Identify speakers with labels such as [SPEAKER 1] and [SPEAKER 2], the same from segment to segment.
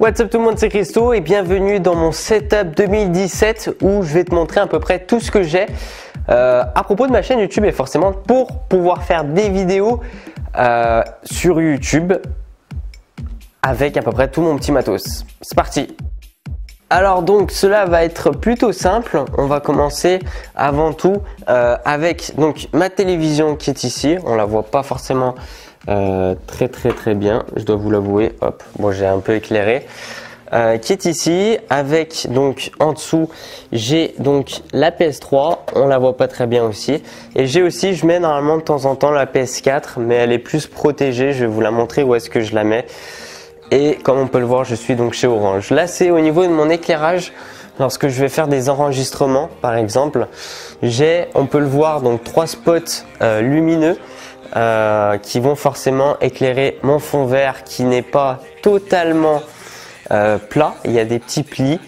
[SPEAKER 1] What's up tout le monde, c'est Christo et bienvenue dans mon setup 2017 où je vais te montrer à peu près tout ce que j'ai euh, à propos de ma chaîne YouTube et forcément pour pouvoir faire des vidéos euh, sur YouTube avec à peu près tout mon petit matos. C'est parti alors donc cela va être plutôt simple. On va commencer avant tout euh, avec donc ma télévision qui est ici. On la voit pas forcément euh, très très très bien, je dois vous l'avouer. Hop, bon j'ai un peu éclairé. Euh, qui est ici avec donc en dessous j'ai donc la PS3 on la voit pas très bien aussi. Et j'ai aussi je mets normalement de temps en temps la PS4 mais elle est plus protégée. Je vais vous la montrer où est-ce que je la mets. Et comme on peut le voir je suis donc chez Orange. Là c'est au niveau de mon éclairage. Lorsque je vais faire des enregistrements par exemple j'ai on peut le voir donc trois spots euh, lumineux euh, qui vont forcément éclairer mon fond vert qui n'est pas totalement euh, plat. Il y a des petits plis,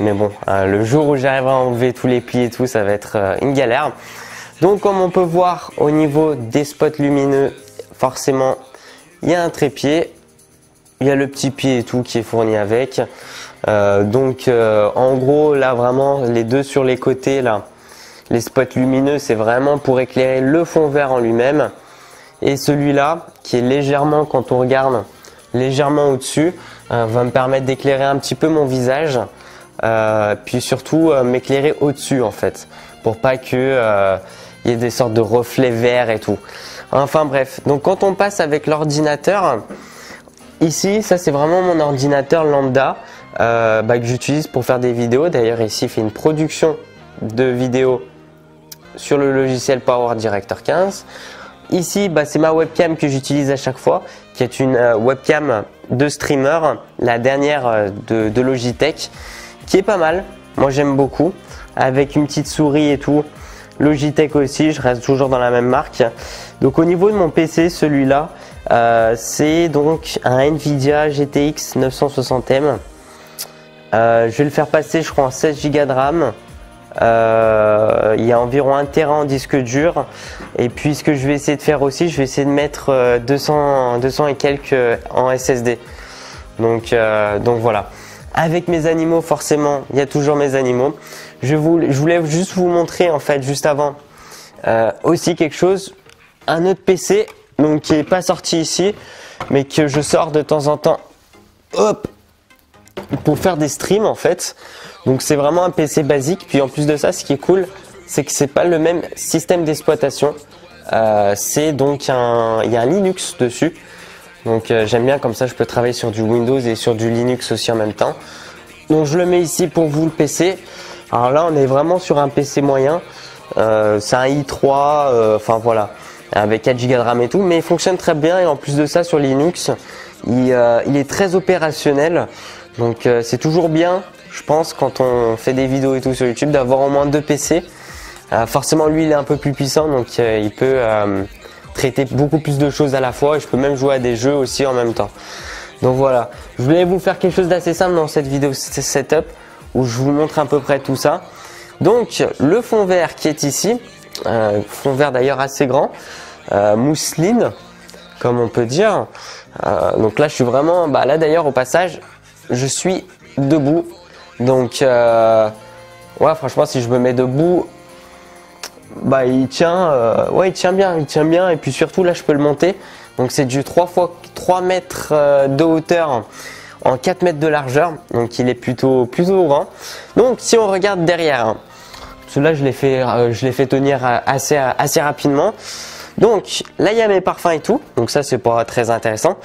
[SPEAKER 1] mais bon, euh, le jour où j'arriverai à enlever tous les plis et tout, ça va être une galère. Donc comme on peut voir au niveau des spots lumineux, forcément, il y a un trépied, il y a le petit pied et tout qui est fourni avec. donc en gros, là vraiment, les deux sur les côtés, là, les spots lumineux, c'est vraiment pour éclairer le fond vert en lui-même. Et celui-là, qui est légèrement, quand on regarde, légèrement au-dessus, euh, va me permettre d'éclairer un petit peu mon visage. Euh, puis surtout euh, m'éclairer au-dessus en fait, pour pas que il y ait des sortes de reflets verts et tout. Enfin bref, donc quand on passe avec l'ordinateur, ici, ça c'est vraiment mon ordinateur lambda bah, que j'utilise pour faire des vidéos. D'ailleurs ici, il fait une production de vidéos sur le logiciel Power Director 15. Ici, bah, c'est ma webcam que j'utilise à chaque fois, qui est une euh, webcam de streamer, la dernière euh, de, Logitech, qui est pas mal. Moi, j'aime beaucoup, avec une petite souris et tout. Logitech aussi, je reste toujours dans la même marque. Donc, au niveau de mon PC, celui-là, euh, c'est donc un Nvidia GTX 960M. je vais le faire passer, je crois, en 16 Go de RAM. Euh, il y a environ un terrain en disque dur. Et puis ce que je vais essayer de faire aussi, je vais essayer de mettre 200, euh, 200 et quelques euh, en SSD. Donc, donc voilà. Avec mes animaux, forcément, il y a toujours mes animaux. Je, voulais juste vous montrer en fait juste avant aussi quelque chose, un autre PC donc qui est pas sorti ici, mais que je sors de temps en temps. Hop, pour faire des streams en fait. Donc c'est vraiment un PC basique. Puis en plus de ça, ce qui est cool, c'est que c'est pas le même système d'exploitation. Euh, c'est donc un, il y a un Linux dessus. Donc euh, j'aime bien comme ça, je peux travailler sur du Windows et sur du Linux aussi en même temps. Donc je le mets ici pour vous le PC. Alors là, on est vraiment sur un PC moyen. Euh, c'est un i3, enfin voilà, avec 4 Go de RAM et tout, mais il fonctionne très bien et en plus de ça sur Linux, il est très opérationnel. Donc c'est toujours bien je pense, quand on fait des vidéos et tout sur YouTube, d'avoir au moins deux PC. Euh, forcément, lui, il est un peu plus puissant, donc euh, il peut euh, traiter beaucoup plus de choses à la fois et je peux même jouer à des jeux aussi en même temps. Donc voilà, je voulais vous faire quelque chose d'assez simple dans cette vidéo setup où je vous montre à peu près tout ça. Donc le fond vert qui est ici, fond vert d'ailleurs assez grand, mousseline comme on peut dire. donc là je suis vraiment, bah là d'ailleurs au passage, je suis debout donc, euh, ouais, franchement, si je me mets debout, bah, il tient, euh, ouais, il tient bien, il tient bien. Et puis surtout, là, je peux le monter. Donc, c'est du 3 fois 3 mètres euh, de hauteur en 4 mètres de largeur. Donc, il est plutôt, plutôt grand. Donc, si on regarde derrière, hein, celui-là, je l'ai fait, je l'ai fait tenir assez, assez rapidement. Donc, là, il y a mes parfums et tout. Donc, ça, c'est pas très intéressant.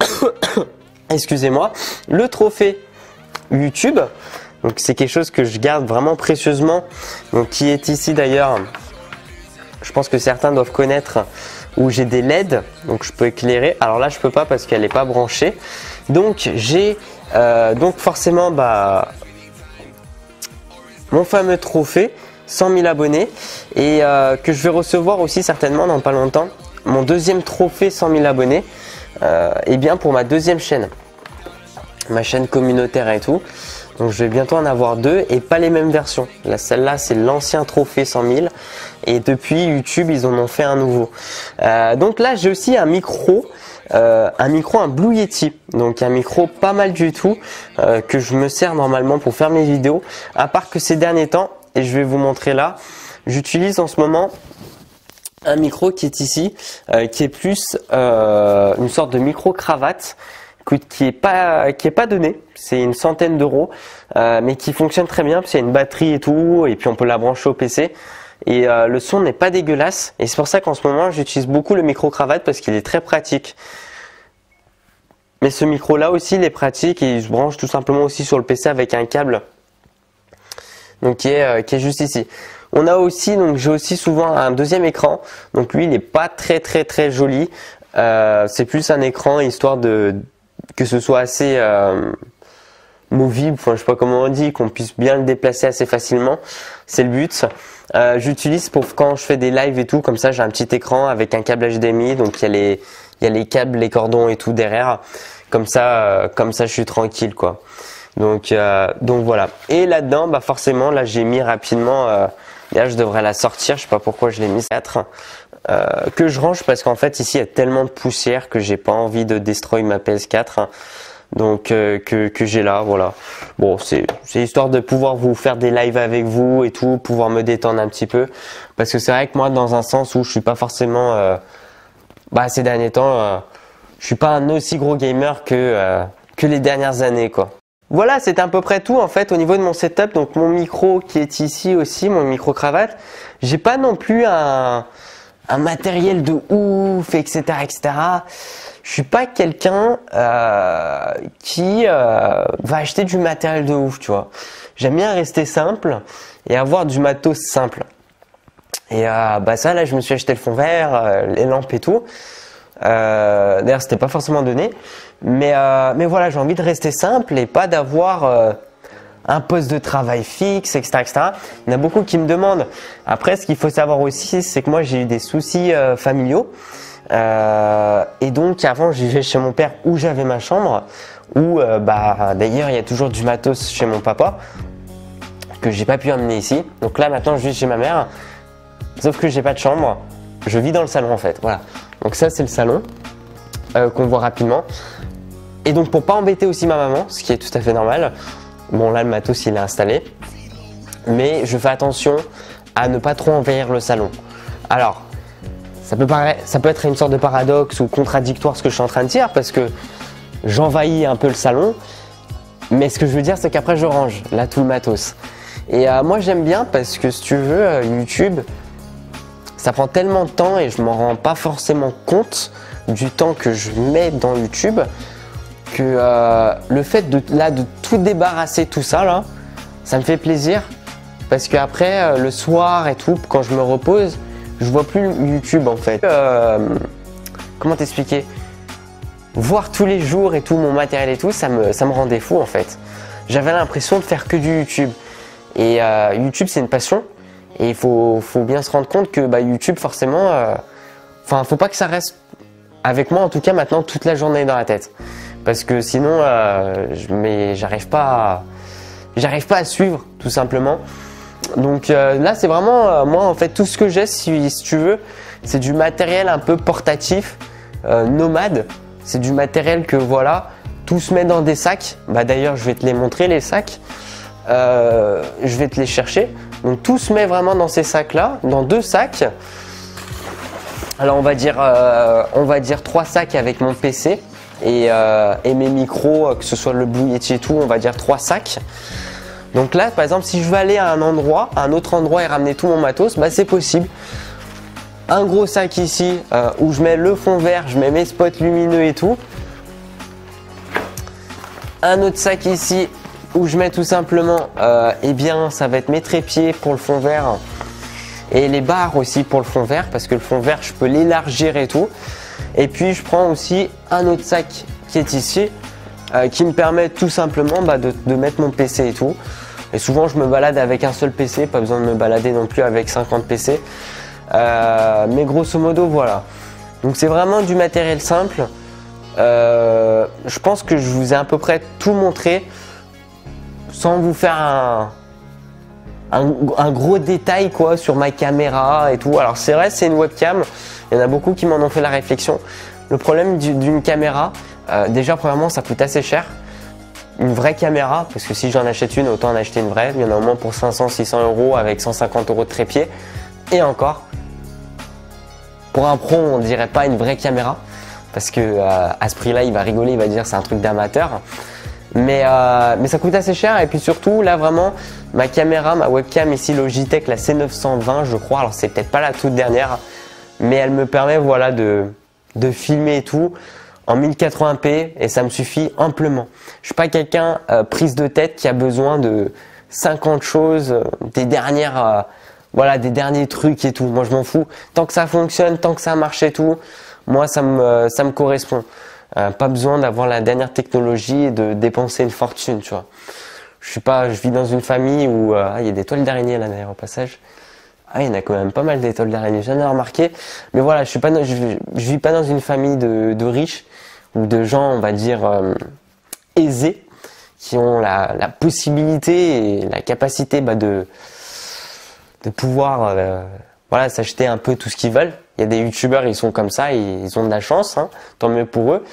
[SPEAKER 1] Excusez-moi. Le trophée YouTube. Donc c'est quelque chose que je garde vraiment précieusement. Donc qui est ici d'ailleurs. Je pense que certains doivent connaître où j'ai des LED, donc je peux éclairer. Alors là je peux pas parce qu'elle n'est pas branchée. Donc j'ai euh, donc forcément bah mon fameux trophée 100 000 abonnés et euh, que je vais recevoir aussi certainement dans pas longtemps mon deuxième trophée 100 000 abonnés et euh, eh bien pour ma deuxième chaîne ma chaîne communautaire et tout. Donc je vais bientôt en avoir deux et pas les mêmes versions. Là, celle-là, c'est l'ancien trophée 100 000 et depuis YouTube, ils en ont fait un nouveau. Euh, donc là, j'ai aussi un micro euh, un micro, un Blue Yeti. Donc un micro pas mal du tout euh, que je me sers normalement pour faire mes vidéos. À part que ces derniers temps, et je vais vous montrer là, j'utilise en ce moment un micro qui est ici, euh, qui est plus une sorte de micro cravate qui est pas qui est pas donné, c'est une centaine d'euros, mais qui fonctionne très bien parce qu'il y a une batterie et tout, et puis on peut la brancher au PC et euh, le son n'est pas dégueulasse et c'est pour ça qu'en ce moment j'utilise beaucoup le micro cravate parce qu'il est très pratique. Mais ce micro là aussi il est pratique et il se branche tout simplement aussi sur le PC avec un câble donc qui est, euh, qui est juste ici. On a aussi donc j'ai aussi souvent un deuxième écran donc lui il n'est pas très très très joli. Euh, c'est plus un écran histoire de que ce soit assez movible, enfin je sais pas comment on dit, qu'on puisse bien le déplacer assez facilement. C'est le but. Euh, j'utilise pour quand je fais des lives et tout, comme ça j'ai un petit écran avec un câble HDMI, donc il y a les câbles, les cordons et tout derrière. Comme ça, euh, comme ça je suis tranquille quoi. Donc euh, donc voilà. Et là-dedans, bah forcément là j'ai mis rapidement. là je devrais la sortir, je sais pas pourquoi je l'ai mis 4. Que je range parce qu'en fait ici il y a tellement de poussière que j'ai pas envie de destroy ma PS4 donc euh, que, j'ai là voilà. Bon c'est histoire de pouvoir vous faire des lives avec vous et tout pouvoir me détendre un petit peu. Parce que c'est vrai que moi dans un sens où je suis pas forcément euh, bah ces derniers temps euh, je suis pas un aussi gros gamer que euh, que les dernières années quoi. Voilà c'est à peu près tout en fait au niveau de mon setup. Donc mon micro qui est ici aussi mon micro cravate j'ai pas non plus un un matériel de ouf etc etc je suis pas quelqu'un euh, qui euh, va acheter du matériel de ouf, tu vois. J'aime bien rester simple et avoir du matos simple. Et euh, bah ça là, je me suis acheté le fond vert, les lampes et tout. D'ailleurs, c'était pas forcément donné, mais mais voilà, j'ai envie de rester simple et pas d'avoir un poste de travail fixe, etc., etc. Il y en a beaucoup qui me demandent. Après, ce qu'il faut savoir aussi, c'est que moi j'ai eu des soucis familiaux. Euh, et donc avant, je vivais chez mon père où j'avais ma chambre, où euh, bah d'ailleurs il y a toujours du matos chez mon papa que j'ai pas pu emmener ici. Donc là maintenant, je vis chez ma mère, sauf que j'ai pas de chambre. Je vis dans le salon en fait. Voilà. Donc ça c'est le salon euh, qu'on voit rapidement. Et donc pour pas embêter aussi ma maman, ce qui est tout à fait normal. Bon là le matos il est installé, mais je fais attention à ne pas trop envahir le salon. Alors ça peut, être une sorte de paradoxe ou contradictoire ce que je suis en train de dire parce que j'envahis un peu le salon, mais ce que je veux dire c'est qu'après je range là tout le matos. Et euh, moi j'aime bien parce que si tu veux, euh, YouTube, ça prend tellement de temps et je m'en rends pas forcément compte du temps que je mets dans YouTube que euh, le fait de là de tout débarrasser tout ça là, ça me fait plaisir parce qu'après le soir et tout quand je me repose, je vois plus YouTube en fait. Euh, comment t'expliquer? Voir tous les jours et tout mon matériel et tout, ça me, rendait fou en fait. J'avais l'impression de faire que du YouTube. Et euh, YouTube c'est une passion. Et il faut, faut, bien se rendre compte que bah, YouTube forcément, euh, enfin faut pas que ça reste avec moi en tout cas maintenant toute la journée dans la tête. Parce que sinon, j'arrive pas, j'arrive pas à suivre tout simplement. Donc euh, là, c'est vraiment, euh, moi en fait, tout ce que j'ai, si, tu veux, c'est du matériel un peu portatif, euh, nomade. C'est du matériel que voilà, tout se met dans des sacs. Bah d'ailleurs, je vais te les montrer les sacs. je vais te les chercher. Donc tout se met vraiment dans ces sacs-là, dans deux sacs. Alors on va dire, on va dire trois sacs avec mon PC et, et mes micros, que ce soit le Blue et tout, on va dire trois sacs. Donc là, par exemple, si je veux aller à un endroit, à un autre endroit et ramener tout mon matos, bah, c'est possible. Un gros sac ici euh, où je mets le fond vert, je mets mes spots lumineux et tout. Un autre sac ici où je mets tout simplement, euh, eh bien, ça va être mes trépieds pour le fond vert et les barres aussi pour le fond vert parce que le fond vert, je peux l'élargir et tout. Et puis, je prends aussi un autre sac qui est ici euh, qui me permet tout simplement bah, de, mettre mon PC et tout. Et souvent, je me balade avec un seul PC, pas besoin de me balader non plus avec 50 PC. Euh, mais grosso modo, voilà. Donc, c'est vraiment du matériel simple. Euh, je pense que je vous ai à peu près tout montré sans vous faire un, un, gros détail quoi sur ma caméra et tout. Alors c'est vrai, c'est une webcam. Il y en a beaucoup qui m'en ont fait la réflexion. le problème d'une caméra, euh, déjà premièrement ça coûte assez cher. Une vraie caméra, parce que si j'en achète une, autant en acheter une vraie. Il y en a au moins pour 500-600 euros avec 150 euros de trépied. Et encore, pour un pro, on dirait pas une vraie caméra, parce que euh, à ce prix-là, il va rigoler, il va dire c'est un truc d'amateur. Mais, euh, mais ça coûte assez cher et puis surtout là vraiment ma caméra, ma webcam ici Logitech la C920 je crois, alors c'est peut-être pas la toute dernière mais elle me permet voilà de, de filmer et tout en 1080p et ça me suffit amplement. Je suis pas quelqu'un euh, prise de tête qui a besoin de 50 choses, euh, des dernières euh, voilà des derniers trucs et tout. Moi je m'en fous. Tant que ça fonctionne, tant que ça marche et tout, moi ça me ça me correspond. Pas besoin d'avoir la dernière technologie et de dépenser une fortune, tu vois. Je suis pas, je vis dans une famille où ah, il y a des toiles d'araignée là d'ailleurs au passage. Ah, il y en a quand même pas mal d'étoiles d'araignée, j'en ai remarqué. Mais voilà, je suis pas, je, vis pas dans une famille de, de, riches ou de gens, on va dire, euh, aisés, qui ont la, la, possibilité et la capacité bah, de, de pouvoir euh, voilà, s'acheter un peu tout ce qu'ils veulent. Y a des youtubeurs, ils sont comme ça, ils ont de la chance, hein, tant mieux pour eux,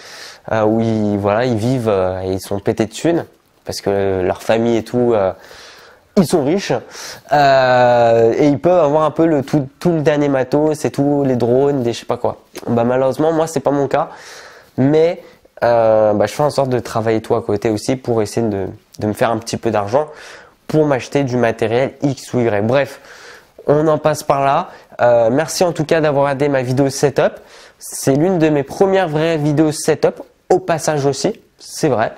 [SPEAKER 1] euh, où ils, voilà, ils vivent euh, et ils sont pétés de thunes parce que leur famille et tout ils sont riches euh, et ils peuvent avoir un peu le tout, le dernier matos et tous les drones, des je sais pas quoi. Bah malheureusement moi c'est pas mon cas, mais euh, bah, je fais en sorte de travailler tout à côté aussi pour essayer de, me faire un petit peu d'argent pour m'acheter du matériel X ou Y. Bref, on en passe par là. Euh, merci en tout cas d'avoir regardé ma vidéo setup. C'est l'une de mes premières vraies vidéos setup. Au passage aussi, c'est vrai.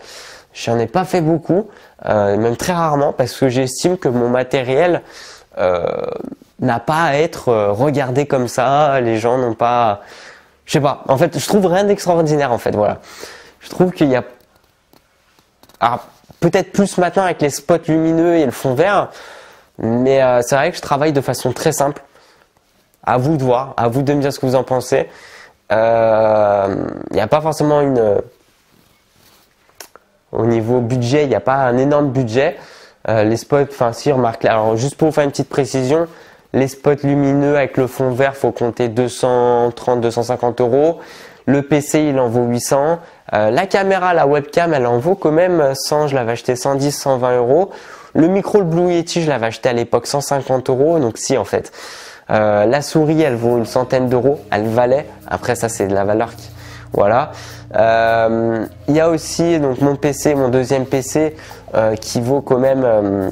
[SPEAKER 1] J'en ai pas fait beaucoup, euh, même très rarement, parce que j'estime que mon matériel euh, n'a pas à être euh, regardé comme ça. Les gens n'ont pas, je sais pas. En fait, je trouve rien d'extraordinaire. En fait, voilà. Je trouve qu'il y a, alors peut-être plus maintenant avec les spots lumineux et le fond vert, mais euh, c'est vrai que je travaille de façon très simple. À vous de voir, à vous de me dire ce que vous en pensez. Euh, il n'y a pas forcément une au niveau budget, il n'y a pas un énorme budget. Euh, les spots, enfin si, remarque Alors juste pour vous faire une petite précision, les spots lumineux avec le fond vert, faut compter 230-250 euros. Le PC, il en vaut 800. Euh, la caméra, la webcam, elle en vaut quand même 100. Je l'avais acheté 110, 120 euros. Le micro, le Blue Yeti, je l'avais acheté à l'époque 150 euros. Donc si, en fait. Euh, la souris, elle vaut une centaine d'euros. Elle valait. Après, ça, c'est de la valeur voilà. Euh, il y a aussi donc mon PC, mon deuxième PC, euh, qui vaut quand même,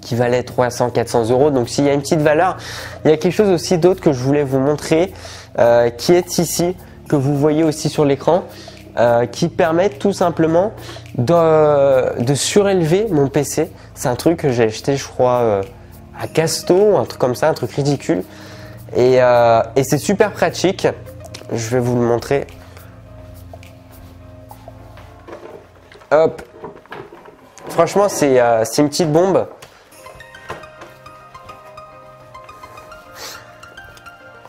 [SPEAKER 1] qui valait 300-400 euros. Donc s'il y a une petite valeur, il y a quelque chose aussi d'autre que je voulais vous montrer, qui est ici, que vous voyez aussi sur l'écran. qui permet tout simplement de, de surélever mon PC. C'est un truc que j'ai acheté, je crois, à Casto, un truc comme ça, un truc ridicule. Et, et c'est super pratique je vais vous le montrer. Hop. Franchement, euh, c'est une petite bombe.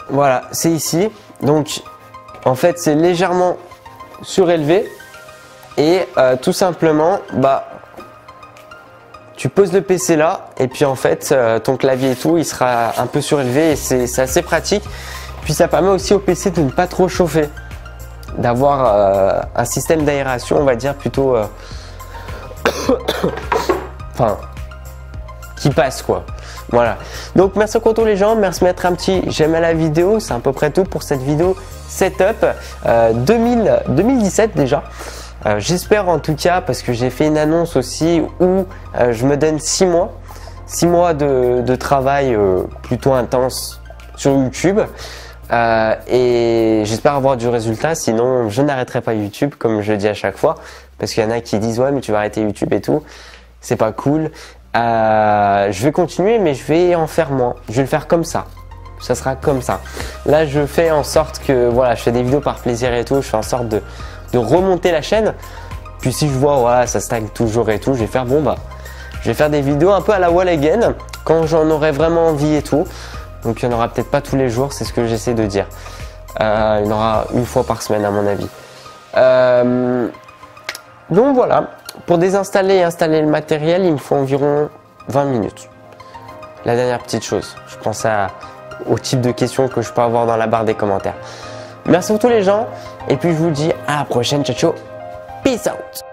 [SPEAKER 1] Voilà, c'est ici. Donc, en fait, c'est légèrement surélevé. Et euh, tout simplement, bah, tu poses le PC là. Et puis, en fait, euh, ton clavier et tout, il sera un peu surélevé. Et c'est assez pratique. Puis ça permet aussi au PC de ne pas trop chauffer, d'avoir euh, un système d'aération, on va dire plutôt, euh, enfin, qui passe quoi. Voilà. Donc merci encore tous les gens, merci de mettre un petit j'aime à la vidéo, c'est à peu près tout pour cette vidéo setup 2000, 2017 déjà. Euh, j'espère en tout cas parce que j'ai fait une annonce aussi où je me donne 6 mois, 6 mois de, travail plutôt intense sur YouTube. Euh, et j'espère avoir du résultat, sinon je n'arrêterai pas YouTube comme je dis à chaque fois, parce qu'il y en a qui disent ouais mais tu vas arrêter YouTube et tout, c'est pas cool. Euh, je vais continuer mais je vais en faire moins, je vais le faire comme ça, ça sera comme ça. Là je fais en sorte que voilà, je fais des vidéos par plaisir et tout, je fais en sorte de, de remonter la chaîne. Puis si je vois voilà ça stagne toujours et tout, je vais faire bon bah, je vais faire des vidéos un peu à la wall again quand j'en aurai vraiment envie et tout. Donc il n'y en aura peut-être pas tous les jours, c'est ce que j'essaie de dire. Euh, il y en aura une fois par semaine à mon avis. Euh, donc voilà, pour désinstaller et installer le matériel, il me faut environ 20 minutes. La dernière petite chose, je pense à, au type de questions que je peux avoir dans la barre des commentaires. Merci pour tous les gens. Et puis je vous dis à la prochaine. Ciao ciao. Peace out.